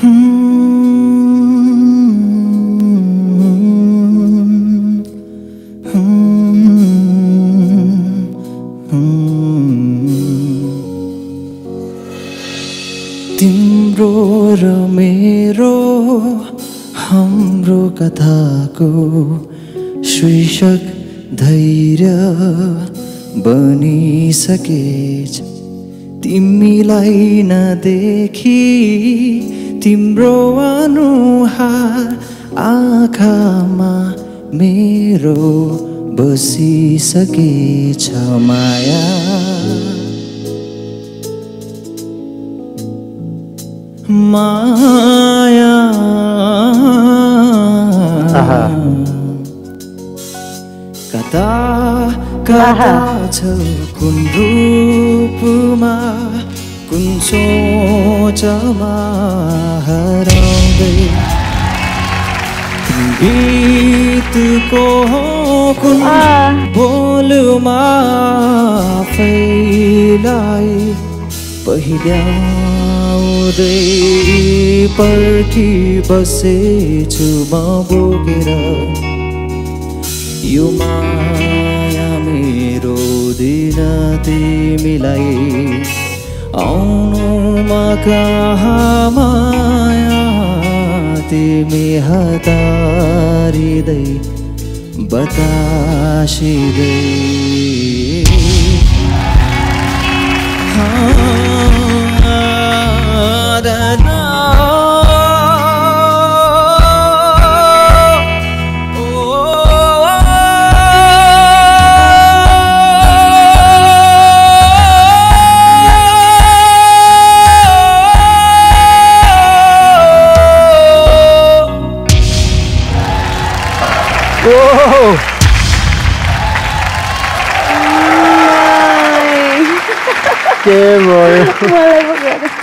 तिम्रो र मेरो हाम्रो कथाको शीर्षक धैर्य बनिसकेछ। तिमीलाई नदेखी तिम्रो अनुहार आँखामा मेरो बसिसकेछ माया। माया। कता कता छ कुन रूपमा कुन सोचमा हराउँदै गीतको कुन बोलमा फैलाई पहिल्याउँदै पर्खी बसेछु म बोकेर। यो माया मेरो दिन तिमीलाई। आउनुमा कहाँ माया तिमी हतारिँदै बतासिँदै Whoa! Qué bueno.